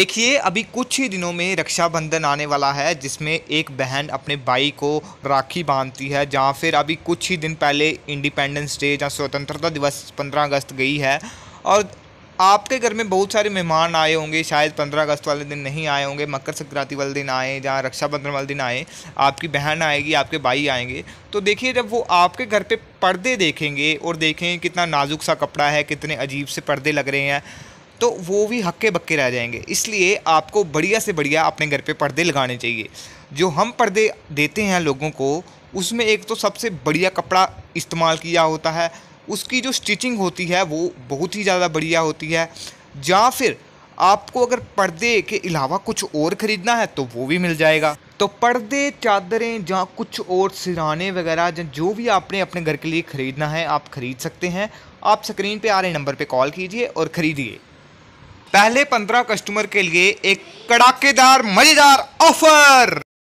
देखिए, अभी कुछ ही दिनों में रक्षाबंधन आने वाला है, जिसमें एक बहन अपने भाई को राखी बांधती है, जहाँ फिर अभी कुछ ही दिन पहले इंडिपेंडेंस डे या स्वतंत्रता दिवस 15 अगस्त गई है। और आपके घर में बहुत सारे मेहमान आए होंगे, शायद 15 अगस्त वाले दिन नहीं आए होंगे, मकर संक्रांति वाले दिन आए, जहाँ रक्षाबंधन वाले दिन आए, आपकी बहन आएगी, आपके भाई आएँगे। तो देखिए, जब वो आपके घर पे पर्दे देखेंगे और देखें कितना नाजुक सा कपड़ा है, कितने अजीब से पर्दे लग रहे हैं तो वो भी हक्के बक्के रह जाएँगे। इसलिए आपको बढ़िया से बढ़िया अपने घर पे पर्दे लगाने चाहिए। जो हम पर्दे देते हैं लोगों को, उसमें एक तो सबसे बढ़िया कपड़ा इस्तेमाल किया होता है। उसकी जो स्टिचिंग होती है, वो बहुत ही ज़्यादा बढ़िया होती है। या फिर आपको अगर पर्दे के अलावा कुछ और ख़रीदना है तो वो भी मिल जाएगा। तो पर्दे, चादरें या कुछ और सिराने वगैरह जो भी आपने अपने घर के लिए ख़रीदना है, आप ख़रीद सकते हैं। आप स्क्रीन पे आ रहे नंबर पे कॉल कीजिए और ख़रीदिए। पहले पंद्रह कस्टमर के लिए एक कड़ाकेदार मज़ेदार ऑफ़र